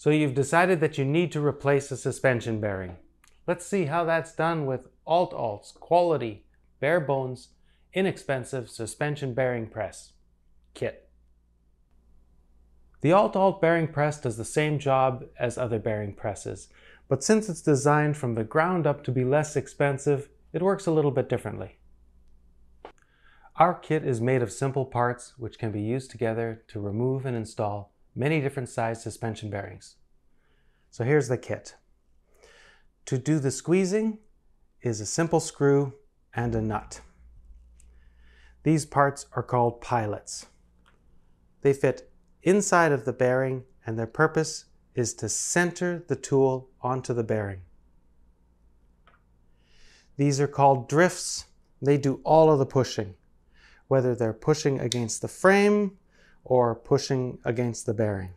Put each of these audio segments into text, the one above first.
So you've decided that you need to replace a suspension bearing. Let's see how that's done with Alt-Alt's quality, bare bones, inexpensive suspension bearing press kit. The Alt-Alt bearing press does the same job as other bearing presses, but since it's designed from the ground up to be less expensive, it works a little bit differently. Our kit is made of simple parts which can be used together to remove and install many different size suspension bearings. So here's the kit. To do the squeezing is a simple screw and a nut. These parts are called pilots. They fit inside of the bearing and their purpose is to center the tool onto the bearing. These are called drifts. They do all of the pushing, whether they're pushing against the frame or pushing against the bearing.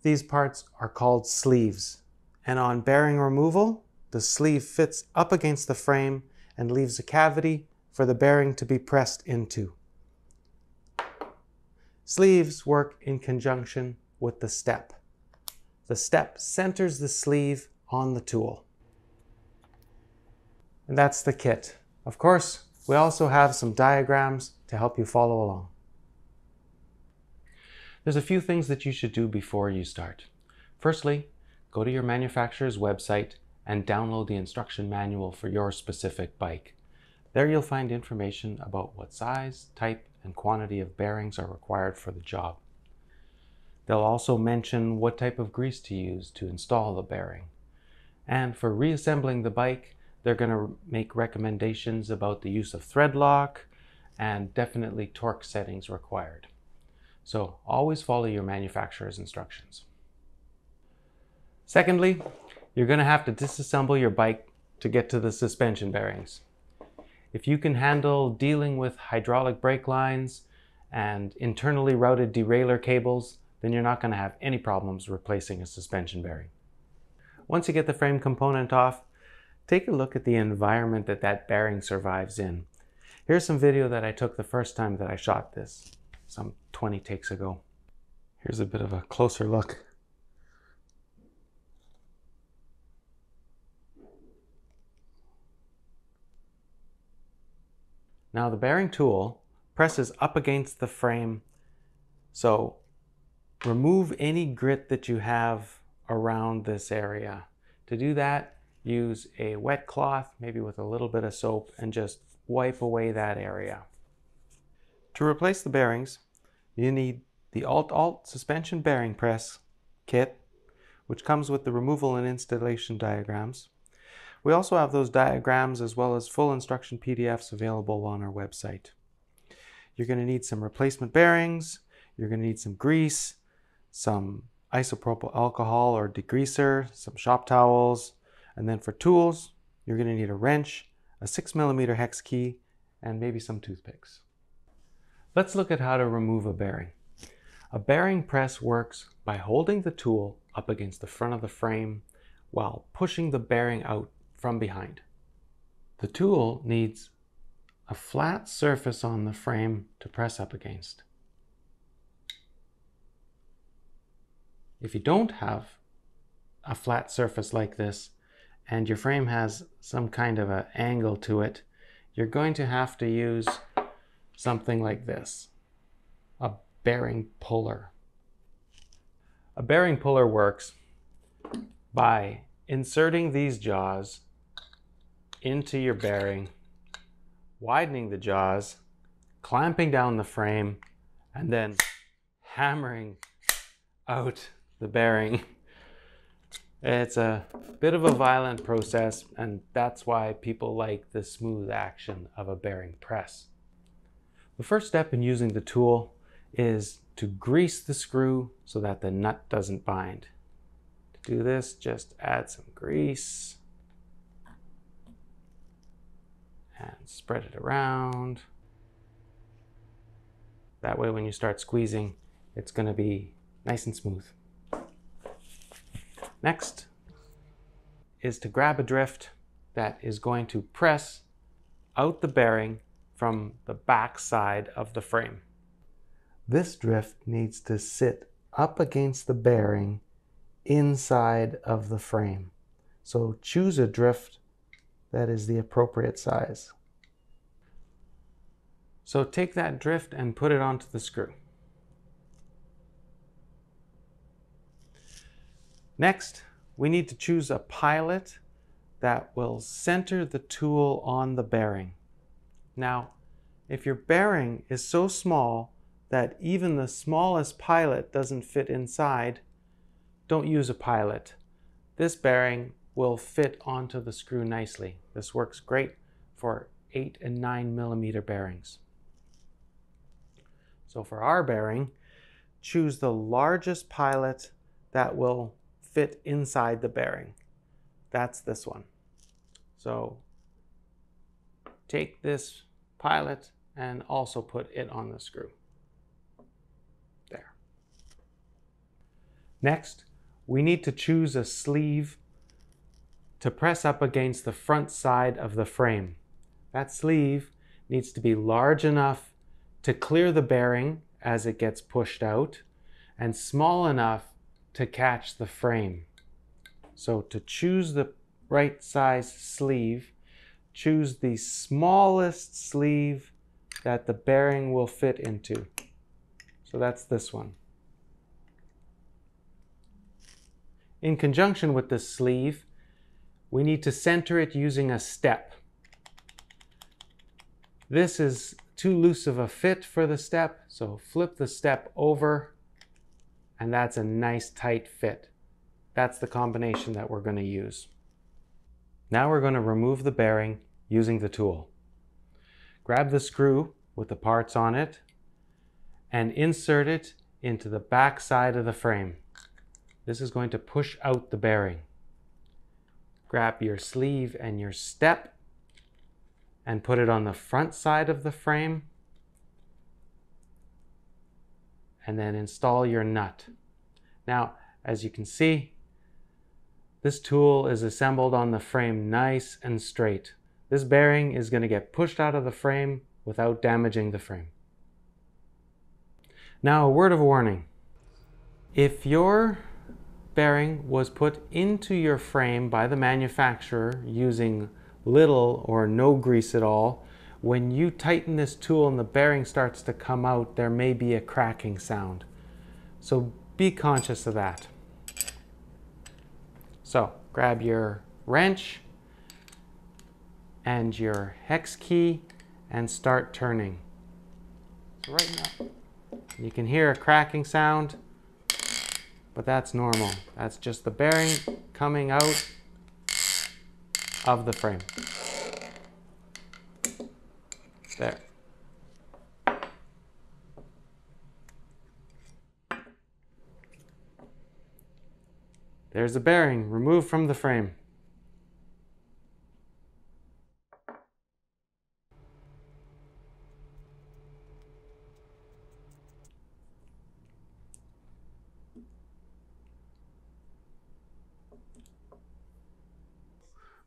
These parts are called sleeves, and on bearing removal, the sleeve fits up against the frame and leaves a cavity for the bearing to be pressed into. Sleeves work in conjunction with the step. The step centers the sleeve on the tool. And that's the kit. Of course, we also have some diagrams to help you follow along. There's a few things that you should do before you start. Firstly, go to your manufacturer's website and download the instruction manual for your specific bike. There you'll find information about what size, type, and quantity of bearings are required for the job. They'll also mention what type of grease to use to install the bearing. And for reassembling the bike, they're going to make recommendations about the use of thread lock and definitely torque settings required. So always follow your manufacturer's instructions. Secondly, you're going to have to disassemble your bike to get to the suspension bearings. If you can handle dealing with hydraulic brake lines and internally routed derailleur cables, then you're not going to have any problems replacing a suspension bearing. Once you get the frame component off, take a look at the environment that that bearing survives in. Here's some video that I took the first time that I shot this, some 20 takes ago. Here's a bit of a closer look. Now the bearing tool presses up against the frame, so remove any grit that you have around this area. To do that, use a wet cloth, maybe with a little bit of soap, and just wipe away that area. To replace the bearings, you need the Alt-Alt suspension bearing press kit, which comes with the removal and installation diagrams. We also have those diagrams as well as full instruction PDFs available on our website. You're going to need some replacement bearings, you're going to need some grease, some isopropyl alcohol or degreaser, some shop towels, and then for tools, you're going to need a wrench, a 6 millimeter hex key, and maybe some toothpicks. Let's look at how to remove a bearing. A bearing press works by holding the tool up against the front of the frame while pushing the bearing out from behind. The tool needs a flat surface on the frame to press up against. If you don't have a flat surface like this and your frame has some kind of an angle to it, you're going to have to use something like this, a bearing puller. A bearing puller works by inserting these jaws into your bearing, widening the jaws, clamping down the frame, and then hammering out the bearing. It's a bit of a violent process, and that's why people like the smooth action of a bearing press. The first step in using the tool is to grease the screw so that the nut doesn't bind. To do this, just add some grease and spread it around. That way when you start squeezing, it's going to be nice and smooth. Next is to grab a drift that is going to press out the bearing from the back side of the frame. This drift needs to sit up against the bearing inside of the frame. So choose a drift that is the appropriate size. So take that drift and put it onto the screw. Next, we need to choose a pilot that will center the tool on the bearing. Now, if your bearing is so small that even the smallest pilot doesn't fit inside, don't use a pilot. This bearing will fit onto the screw nicely. This works great for 8 and 9 millimeter bearings. So for our bearing, choose the largest pilot that will fit inside the bearing. That's this one. So take this pilot and also put it on the screw. There. Next, we need to choose a sleeve to press up against the front side of the frame. That sleeve needs to be large enough to clear the bearing as it gets pushed out and small enough to catch the frame. So to choose the right size sleeve, choose the smallest sleeve that the bearing will fit into. So that's this one. In conjunction with the sleeve, we need to center it using a step. This is too loose of a fit for the step, so flip the step over and that's a nice tight fit. That's the combination that we're going to use. Now we're going to remove the bearing using the tool. Grab the screw with the parts on it and insert it into the back side of the frame. This is going to push out the bearing. Grab your sleeve and your step and put it on the front side of the frame and then install your nut. Now, as you can see, this tool is assembled on the frame nice and straight. This bearing is going to get pushed out of the frame without damaging the frame. Now, a word of warning. If your bearing was put into your frame by the manufacturer using little or no grease at all, when you tighten this tool and the bearing starts to come out, there may be a cracking sound. So be conscious of that. So grab your wrench and your hex key and start turning. So right now, you can hear a cracking sound, but that's normal. That's just the bearing coming out of the frame. There. There's a bearing removed from the frame.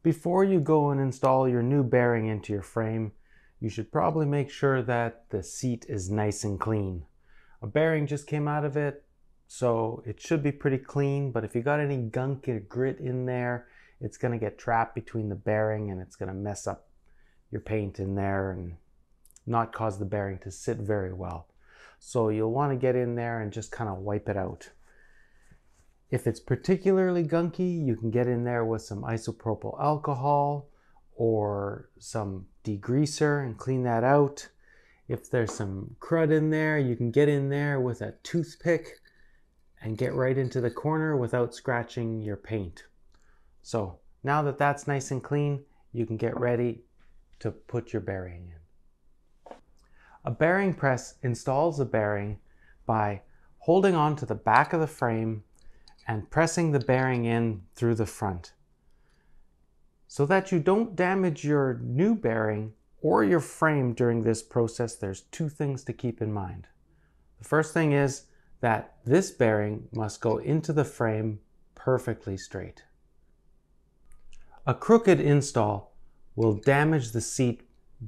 Before you go and install your new bearing into your frame, you should probably make sure that the seat is nice and clean. A bearing just came out of it, so it should be pretty clean, but if you got any gunk or grit in there, it's gonna get trapped between the bearing and it's gonna mess up your paint in there and not cause the bearing to sit very well. So you'll wanna get in there and just kind of wipe it out. If it's particularly gunky, you can get in there with some isopropyl alcohol or some degreaser and clean that out. If there's some crud in there, you can get in there with a toothpick and get right into the corner without scratching your paint. So now that that's nice and clean, you can get ready to put your bearing in. A bearing press installs a bearing by holding on to the back of the frame and pressing the bearing in through the front so that you don't damage your new bearing or your frame during this process, there's two things to keep in mind. The first thing is that this bearing must go into the frame perfectly straight. A crooked install will damage the seat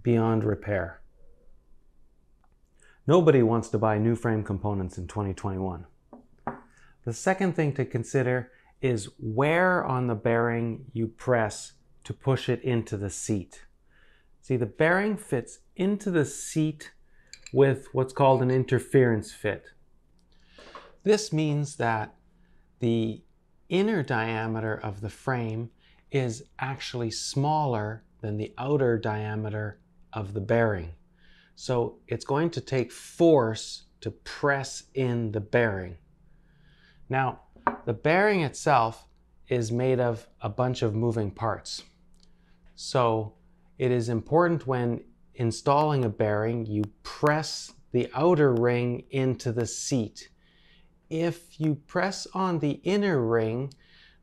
beyond repair. Nobody wants to buy new frame components in 2021. The second thing to consider is where on the bearing you press to push it into the seat. See, the bearing fits into the seat with what's called an interference fit. This means that the inner diameter of the frame is actually smaller than the outer diameter of the bearing. So it's going to take force to press in the bearing. Now, the bearing itself is made of a bunch of moving parts. So it is important when installing a bearing, you press the outer ring into the seat. If you press on the inner ring,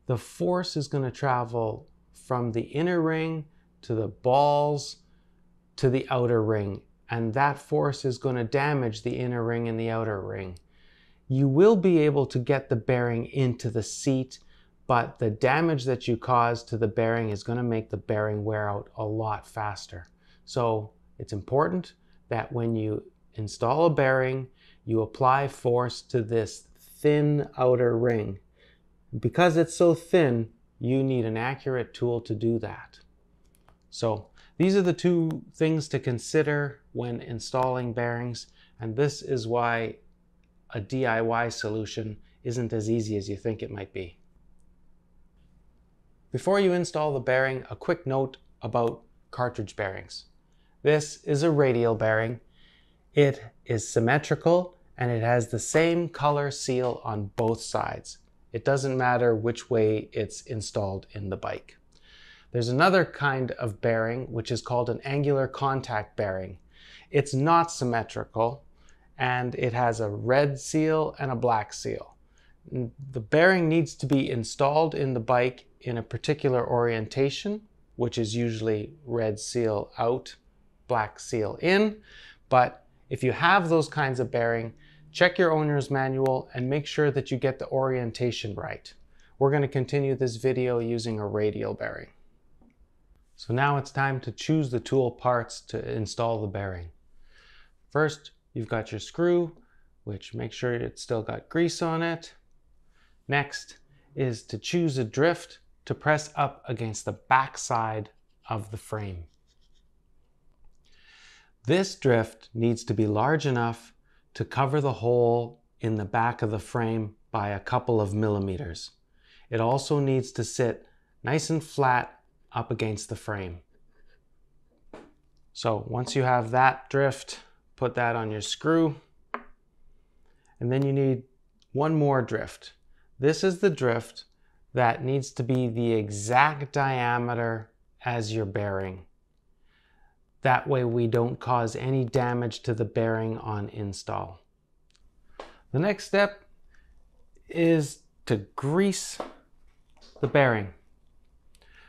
the force is going to travel from the inner ring to the balls to the outer ring, and that force is going to damage the inner ring and the outer ring. You will be able to get the bearing into the seat, but the damage that you cause to the bearing is going to make the bearing wear out a lot faster. So it's important that when you install a bearing, you apply force to this thin outer ring. Because it's so thin, you need an accurate tool to do that. So these are the two things to consider when installing bearings, and this is why a DIY solution isn't as easy as you think it might be. Before you install the bearing, a quick note about cartridge bearings. This is a radial bearing. It is symmetrical and it has the same color seal on both sides. It doesn't matter which way it's installed in the bike. There's another kind of bearing which is called an angular contact bearing. It's not symmetrical and it has a red seal and a black seal. The bearing needs to be installed in the bike in a particular orientation, which is usually red seal out, black seal in. But if you have those kinds of bearing, check your owner's manual and make sure that you get the orientation right. We're going to continue this video using a radial bearing. So now it's time to choose the tool parts to install the bearing. First, you've got your screw, which make sure it's still got grease on it. Next is to choose a drift to press up against the back side of the frame. This drift needs to be large enough to cover the hole in the back of the frame by a couple of millimeters. It also needs to sit nice and flat up against the frame. So once you have that drift, put that on your screw. And then you need one more drift. This is the drift that needs to be the exact diameter as your bearing. That way we don't cause any damage to the bearing on install. The next step is to grease the bearing.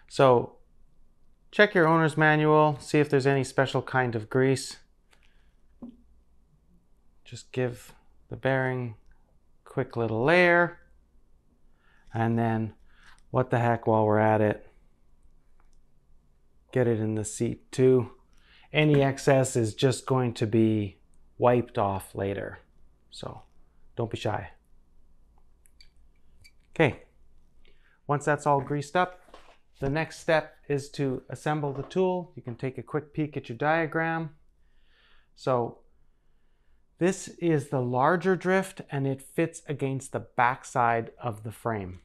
So check your owner's manual, see if there's any special kind of grease. Just give the bearing a quick little layer. And then, what the heck, while we're at it, get it in the seat too. Any excess is just going to be wiped off later. So don't be shy. Okay, once that's all greased up, the next step is to assemble the tool. You can take a quick peek at your diagram. So this is the larger drift and it fits against the backside of the frame.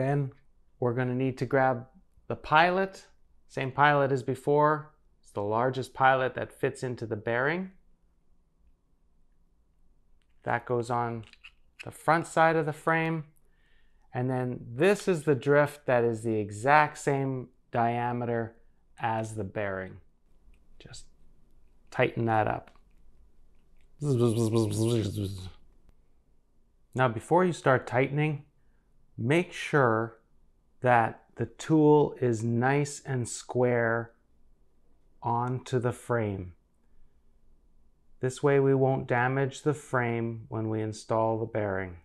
Then we're going to need to grab the pilot, same pilot as before. It's the largest pilot that fits into the bearing. That goes on the front side of the frame. And then this is the drift that is the exact same diameter as the bearing. Just tighten that up. Now before you start tightening, make sure that the tool is nice and square onto the frame. This way we won't damage the frame when we install the bearing.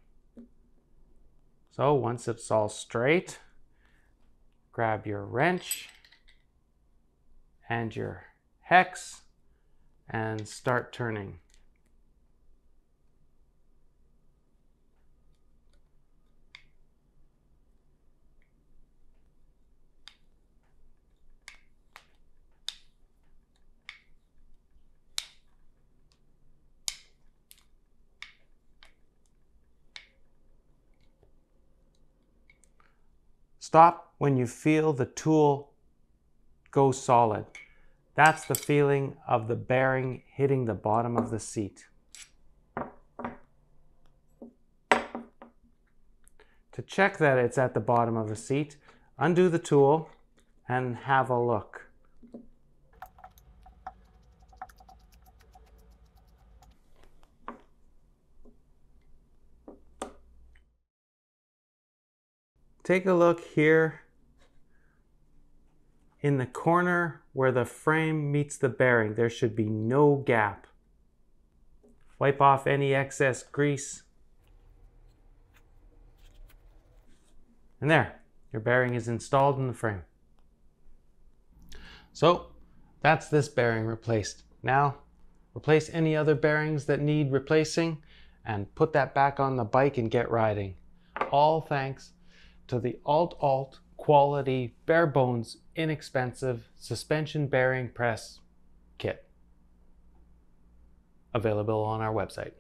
So once it's all straight, grab your wrench and your hex and start turning. Stop when you feel the tool go solid. That's the feeling of the bearing hitting the bottom of the seat. To check that it's at the bottom of the seat, undo the tool and have a look. Take a look here in the corner where the frame meets the bearing. There should be no gap. Wipe off any excess grease. And there, your bearing is installed in the frame. So that's this bearing replaced. Now replace any other bearings that need replacing and put that back on the bike and get riding. All thanks to the Alt Alt quality, bare bones, inexpensive suspension bearing press kit available on our website.